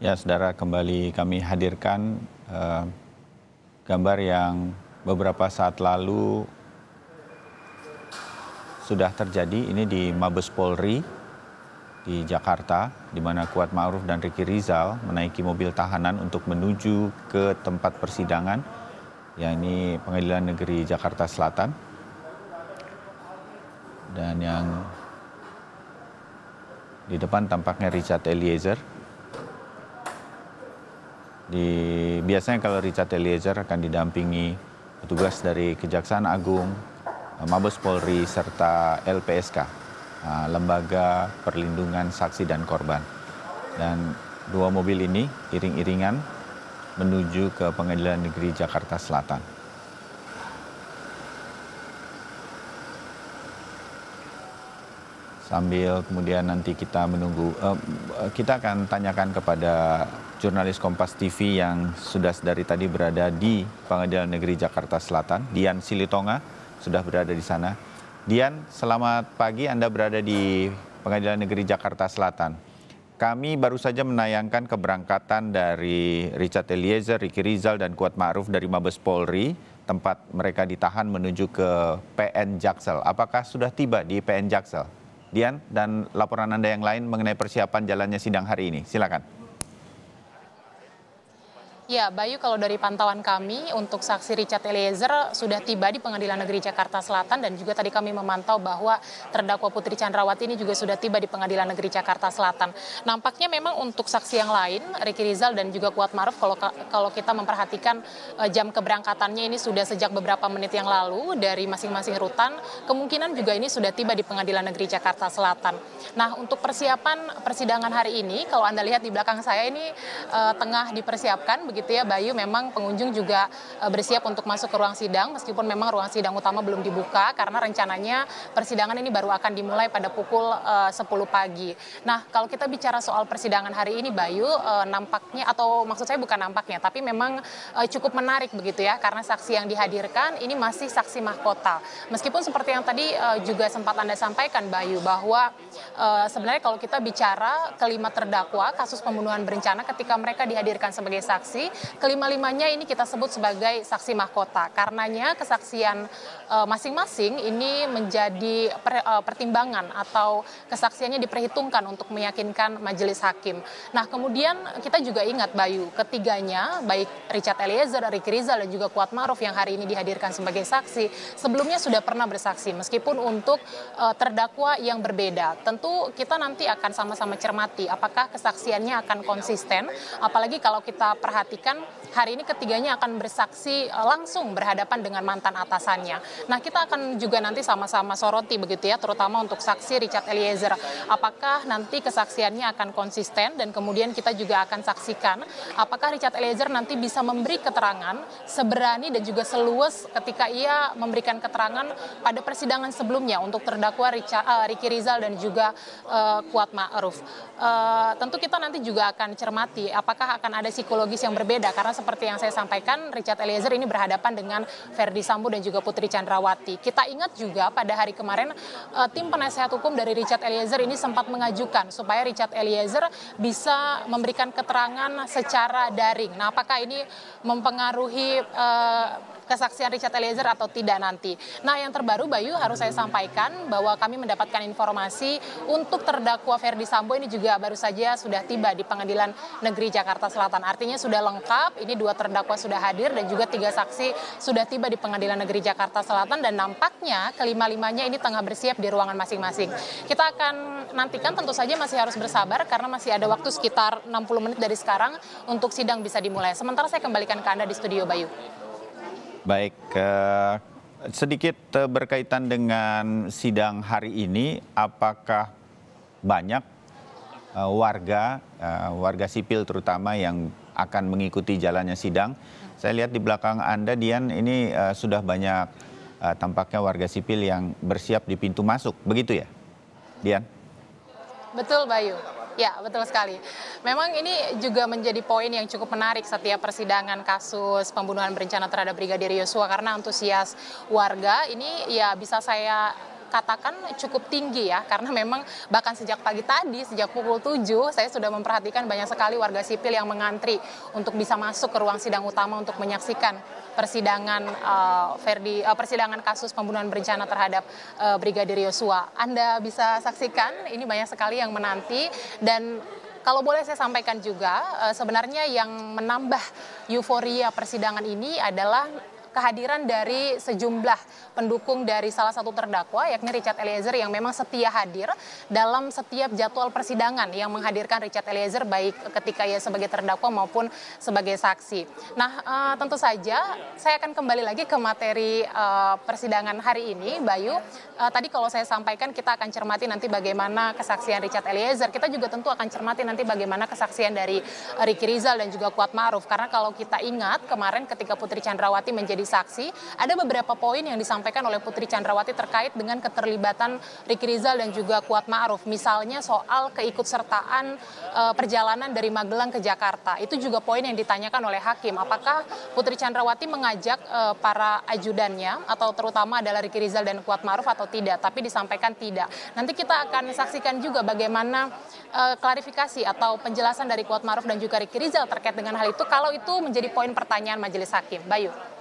Ya, saudara, kembali kami hadirkan uh, gambar yang beberapa saat lalu sudah terjadi. Ini di Mabes Polri di Jakarta, di mana Kuat Ma'ruf dan Riki Rizal menaiki mobil tahanan untuk menuju ke tempat persidangan, yakni Pengadilan Negeri Jakarta Selatan. Dan yang di depan tampaknya Richard Eliezer di biasanya kalau Richard Eliezer akan didampingi petugas dari Kejaksaan Agung, Mabes Polri serta LPSK, uh, Lembaga Perlindungan Saksi dan Korban. Dan dua mobil ini iring-iringan menuju ke Pengadilan Negeri Jakarta Selatan. Sambil kemudian nanti kita menunggu, uh, kita akan tanyakan kepada jurnalis Kompas TV yang sudah dari tadi berada di Pengadilan Negeri Jakarta Selatan, Dian Silitonga sudah berada di sana. Dian, selamat pagi Anda berada di Pengadilan Negeri Jakarta Selatan. Kami baru saja menayangkan keberangkatan dari Richard Eliezer, Ricky Rizal, dan Kuat Ma'ruf dari Mabes Polri, tempat mereka ditahan menuju ke PN Jaksel. Apakah sudah tiba di PN Jaksel? Dian, dan laporan Anda yang lain mengenai persiapan jalannya sidang hari ini. Silakan. Ya, Bayu, kalau dari pantauan kami untuk saksi Richard Eliezer sudah tiba di Pengadilan Negeri Jakarta Selatan dan juga tadi kami memantau bahwa terdakwa Putri Chandrawati ini juga sudah tiba di Pengadilan Negeri Jakarta Selatan. Nampaknya memang untuk saksi yang lain, Ricky Rizal dan juga Kuat Maruf, kalau kalau kita memperhatikan eh, jam keberangkatannya ini sudah sejak beberapa menit yang lalu dari masing-masing rutan, kemungkinan juga ini sudah tiba di Pengadilan Negeri Jakarta Selatan. Nah, untuk persiapan persidangan hari ini, kalau Anda lihat di belakang saya ini uh, tengah dipersiapkan begitu begitu ya Bayu memang pengunjung juga uh, bersiap untuk masuk ke ruang sidang meskipun memang ruang sidang utama belum dibuka karena rencananya persidangan ini baru akan dimulai pada pukul uh, 10 pagi. Nah, kalau kita bicara soal persidangan hari ini Bayu uh, nampaknya atau maksud saya bukan nampaknya tapi memang cukup menarik begitu ya karena saksi yang dihadirkan ini masih saksi mahkota. Meskipun seperti yang tadi juga sempat Anda sampaikan Bayu bahwa sebenarnya kalau kita bicara kelima terdakwa kasus pembunuhan berencana ketika mereka dihadirkan sebagai saksi kelima-limanya ini kita sebut sebagai saksi mahkota. Karenanya kesaksian eh, masing-masing ini menjadi per, uh, pertimbangan atau kesaksiannya diperhitungkan untuk meyakinkan majelis hakim. Nah kemudian kita juga ingat Bayu, ketiganya baik Richard Eliezer, Ricky Rizal dan juga Kuat Maruf yang hari ini dihadirkan sebagai saksi, sebelumnya sudah pernah bersaksi meskipun untuk uh, terdakwa yang berbeda. Tentu kita nanti akan sama-sama cermati apakah kesaksiannya akan konsisten, apalagi kalau kita perhatikan apliquen hari ini ketiganya akan bersaksi eh, langsung berhadapan dengan mantan atasannya. Nah, kita akan juga nanti sama-sama soroti begitu ya, terutama untuk saksi Richard Eliezer. Apakah nanti kesaksiannya akan konsisten dan kemudian kita juga akan saksikan apakah Richard Eliezer nanti bisa memberi keterangan seberani dan juga seluas ketika ia memberikan keterangan pada persidangan sebelumnya untuk terdakwa Richard, uh, Ricky Rizal dan juga uh, Kuat Ma'ruf. Uh, tentu kita nanti juga akan cermati apakah akan ada psikologis yang berbeda karena seperti yang saya sampaikan Richard Eliezer ini berhadapan dengan Ferdi Sambo dan juga Putri Chandrawati. Kita ingat juga pada hari kemarin uh, tim penasehat hukum dari Richard Eliezer ini sempat mengajukan supaya Richard Eliezer bisa memberikan keterangan secara daring. Nah, apakah ini mempengaruhi uh, kesaksian Richard Eliezer atau tidak nanti. Nah yang terbaru Bayu harus saya sampaikan bahwa kami mendapatkan informasi untuk terdakwa Ferdi Sambo ini juga baru saja sudah tiba di Pengadilan Negeri Jakarta Selatan. Artinya sudah lengkap, ini dua terdakwa sudah hadir dan juga tiga saksi sudah tiba di Pengadilan Negeri Jakarta Selatan dan nampaknya kelima-limanya ini tengah bersiap di ruangan masing-masing. Kita akan nantikan tentu saja masih harus bersabar karena masih ada waktu sekitar 60 menit dari sekarang untuk sidang bisa dimulai. Sementara saya kembalikan ke Anda di studio Bayu. Baik, uh, sedikit uh, berkaitan dengan sidang hari ini, apakah banyak uh, warga, uh, warga sipil terutama yang akan mengikuti jalannya sidang? Saya lihat di belakang Anda, Dian, ini uh, sudah banyak uh, tampaknya warga sipil yang bersiap di pintu masuk, begitu ya, Dian? Betul, Bayu. Ya, betul sekali. Memang ini juga menjadi poin yang cukup menarik setiap persidangan kasus pembunuhan berencana terhadap Brigadir Yosua karena antusias warga ini ya bisa saya katakan cukup tinggi ya karena memang bahkan sejak pagi tadi sejak pukul 7 saya sudah memperhatikan banyak sekali warga sipil yang mengantri untuk bisa masuk ke ruang sidang utama untuk menyaksikan persidangan uh, Ferdi uh, persidangan kasus pembunuhan berencana terhadap uh, Brigadir Yosua. Anda bisa saksikan ini banyak sekali yang menanti dan kalau boleh saya sampaikan juga, sebenarnya yang menambah euforia persidangan ini adalah kehadiran dari sejumlah pendukung dari salah satu terdakwa yakni Richard Eliezer yang memang setia hadir dalam setiap jadwal persidangan yang menghadirkan Richard Eliezer baik ketika ia sebagai terdakwa maupun sebagai saksi. Nah, uh, tentu saja saya akan kembali lagi ke materi uh, persidangan hari ini, Bayu. Uh, tadi kalau saya sampaikan kita akan cermati nanti bagaimana kesaksian Richard Eliezer. Kita juga tentu akan cermati nanti bagaimana kesaksian dari Ricky Rizal dan juga Kuat Maruf. Karena kalau kita ingat kemarin ketika Putri Chandrawati menjadi menjadi saksi, ada beberapa poin yang disampaikan oleh Putri Chandrawati terkait dengan keterlibatan Riki Rizal dan juga Kuat Ma'ruf. Misalnya soal keikutsertaan e, perjalanan dari Magelang ke Jakarta. Itu juga poin yang ditanyakan oleh hakim. Apakah Putri Chandrawati mengajak e, para ajudannya atau terutama adalah Riki Rizal dan Kuat Ma'ruf atau tidak? Tapi disampaikan tidak. Nanti kita akan saksikan juga bagaimana e, klarifikasi atau penjelasan dari Kuat Ma'ruf dan juga Riki Rizal terkait dengan hal itu kalau itu menjadi poin pertanyaan majelis hakim. Bayu.